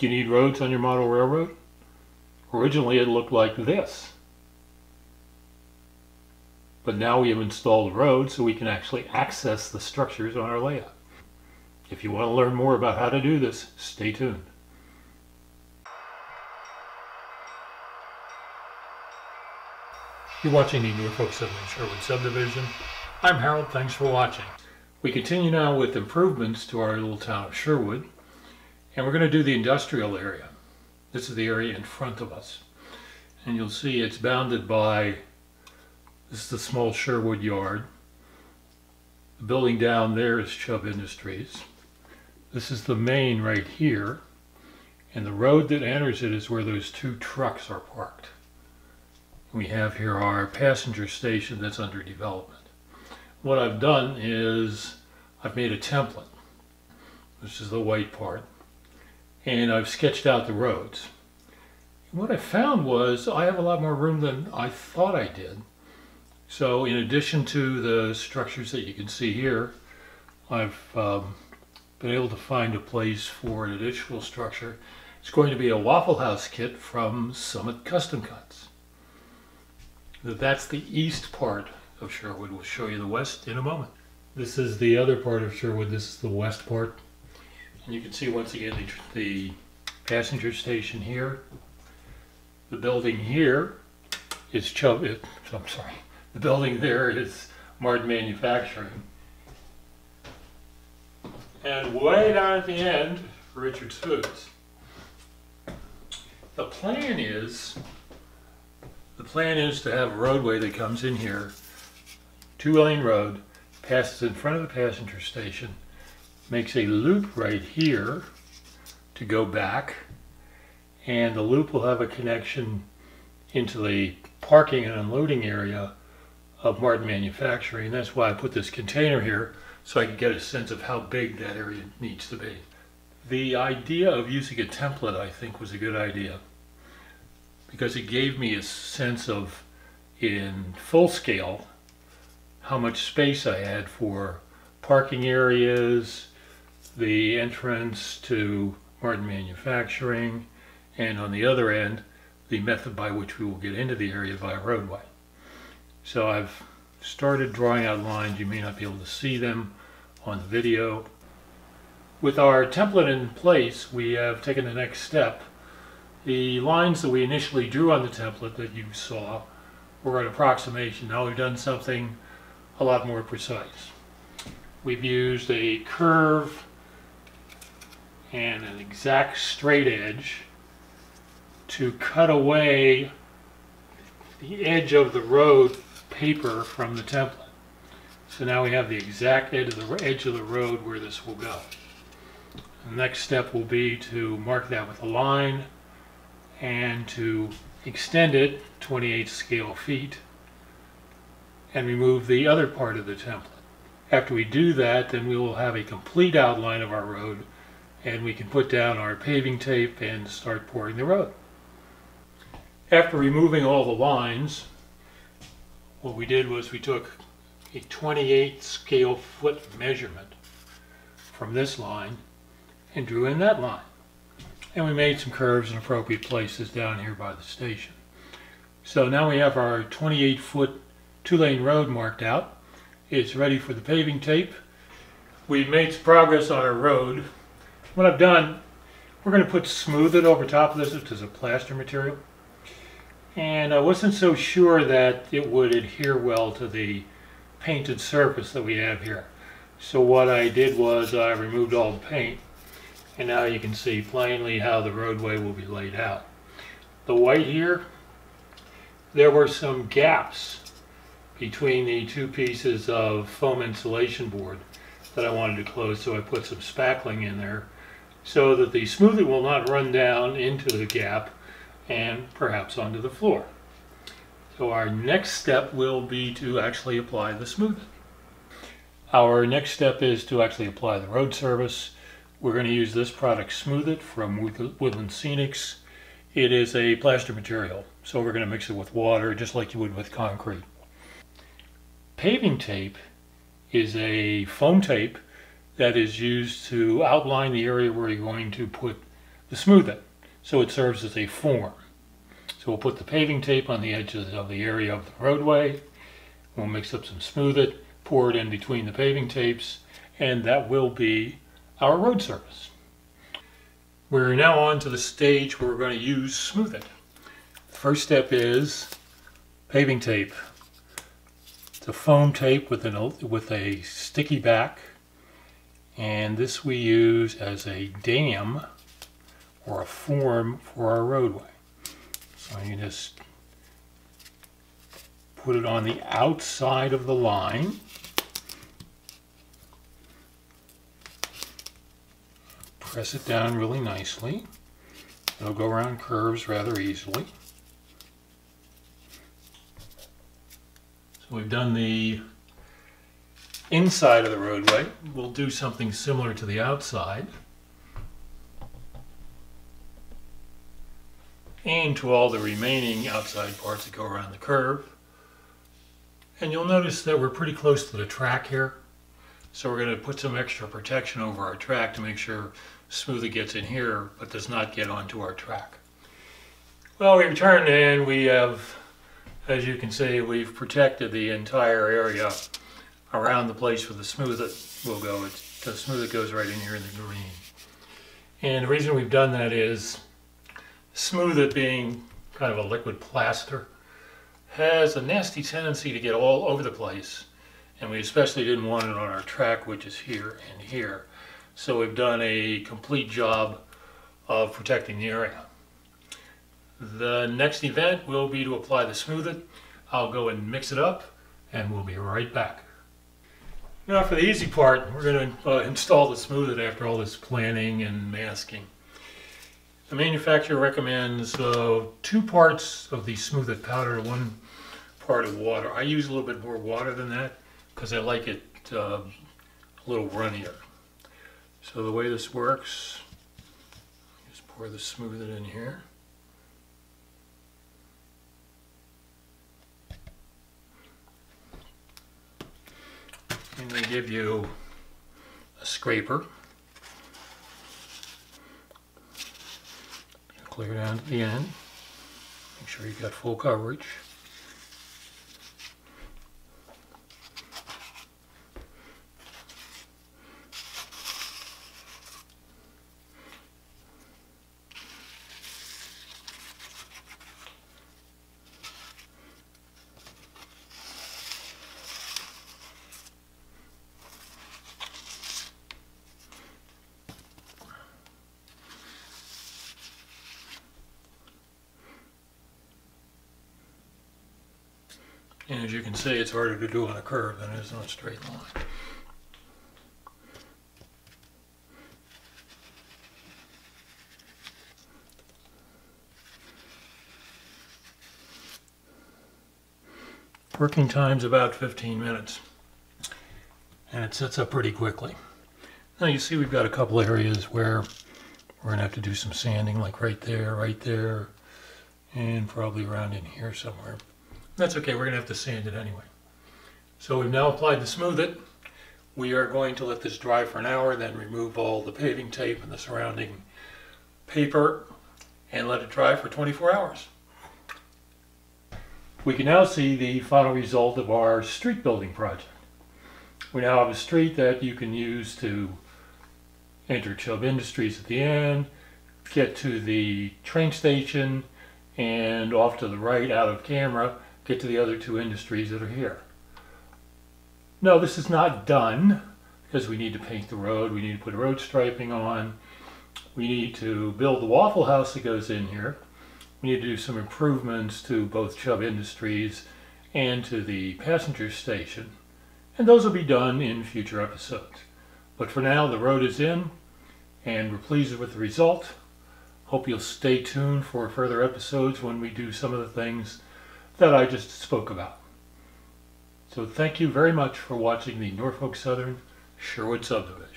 Do you need roads on your model railroad? Originally it looked like this. But now we have installed roads so we can actually access the structures on our layout. If you want to learn more about how to do this, stay tuned. You're watching the Norfolk Southern Sherwood subdivision. I'm Harold, thanks for watching. We continue now with improvements to our little town of Sherwood, and we're going to do the industrial area. This is the area in front of us. And you'll see it's bounded by, this is the small Sherwood yard. The building down there is Chubb Industries. This is the main right here. And the road that enters it is where those two trucks are parked. We have here our passenger station that's under development. What I've done is I've made a template. This is the white part. And I've sketched out the roads. what I found was I have a lot more room than I thought I did. So in addition to the structures that you can see here, I've um, been able to find a place for an additional structure. It's going to be a Waffle House kit from Summit Custom Cuts. That's the east part of Sherwood. We'll show you the west in a moment. This is the other part of Sherwood. This is the west part. And you can see once again the, the passenger station here. The building here is Chubb, I'm sorry, the building there is Martin Manufacturing. And way down at the end, Richard's Foods. The plan is, the plan is to have a roadway that comes in here, two lane road, passes in front of the passenger station, makes a loop right here to go back, and the loop will have a connection into the parking and unloading area of Martin Manufacturing. That's why I put this container here so I could get a sense of how big that area needs to be. The idea of using a template I think was a good idea because it gave me a sense of in full scale how much space I had for parking areas, the entrance to Martin Manufacturing, and on the other end, the method by which we will get into the area via roadway. So I've started drawing out lines. You may not be able to see them on the video. With our template in place, we have taken the next step. The lines that we initially drew on the template that you saw were an approximation. Now we've done something a lot more precise. We've used a curve and an exact straight edge to cut away the edge of the road paper from the template. So now we have the exact edge of the, edge of the road where this will go. The next step will be to mark that with a line and to extend it 28 scale feet and remove the other part of the template. After we do that, then we will have a complete outline of our road and we can put down our paving tape and start pouring the road. After removing all the lines, what we did was we took a 28 scale foot measurement from this line and drew in that line. And we made some curves in appropriate places down here by the station. So now we have our 28 foot two lane road marked out. It's ready for the paving tape. We've made some progress on our road. What I've done, we're going to put smooth it over top of this, which is a plaster material. And I wasn't so sure that it would adhere well to the painted surface that we have here. So what I did was I removed all the paint and now you can see plainly how the roadway will be laid out. The white here, there were some gaps between the two pieces of foam insulation board that I wanted to close so I put some spackling in there so that the Smooth-It will not run down into the gap and perhaps onto the floor. So our next step will be to actually apply the Smooth-It. Our next step is to actually apply the road service. We're going to use this product Smooth It from Woodland Scenics. It is a plaster material, so we're going to mix it with water just like you would with concrete. Paving tape is a foam tape that is used to outline the area where you're going to put the smooth it. So it serves as a form. So we'll put the paving tape on the edges of the area of the roadway. We'll mix up some smooth it, pour it in between the paving tapes, and that will be our road surface. We're now on to the stage where we're going to use smooth it. First step is paving tape. It's a foam tape with, an, with a sticky back and this we use as a dam or a form for our roadway. So you just put it on the outside of the line. Press it down really nicely. It'll go around curves rather easily. So we've done the inside of the roadway. We'll do something similar to the outside. And to all the remaining outside parts that go around the curve. And you'll notice that we're pretty close to the track here. So we're going to put some extra protection over our track to make sure Smooth It gets in here, but does not get onto our track. Well, we returned and we have, as you can see, we've protected the entire area around the place where the smooth it will go. It's, the smooth it goes right in here in the green. And the reason we've done that is smooth it being kind of a liquid plaster has a nasty tendency to get all over the place. And we especially didn't want it on our track, which is here and here. So we've done a complete job of protecting the area. The next event will be to apply the Smooth It. I'll go and mix it up and we'll be right back. Now for the easy part, we're going to uh, install the Smooth It after all this planning and masking. The manufacturer recommends uh, two parts of the Smooth It powder, one part of water. I use a little bit more water than that because I like it uh, a little runnier. So the way this works, just pour the Smooth It in here. And they give you a scraper. Clear down to the end. Make sure you've got full coverage. And as you can see, it's harder to do on a curve than it is on a straight line. Working time's about 15 minutes. And it sets up pretty quickly. Now you see we've got a couple areas where we're gonna have to do some sanding, like right there, right there, and probably around in here somewhere. That's okay, we're going to have to sand it anyway. So we've now applied the Smooth It. We are going to let this dry for an hour, then remove all the paving tape and the surrounding paper and let it dry for 24 hours. We can now see the final result of our street building project. We now have a street that you can use to enter Chubb Industries at the end, get to the train station, and off to the right out of camera get to the other two industries that are here. No, this is not done because we need to paint the road, we need to put road striping on, we need to build the Waffle House that goes in here, we need to do some improvements to both Chubb Industries and to the passenger station, and those will be done in future episodes. But for now, the road is in, and we're pleased with the result. Hope you'll stay tuned for further episodes when we do some of the things that I just spoke about. So thank you very much for watching the Norfolk Southern Sherwood Subdivision.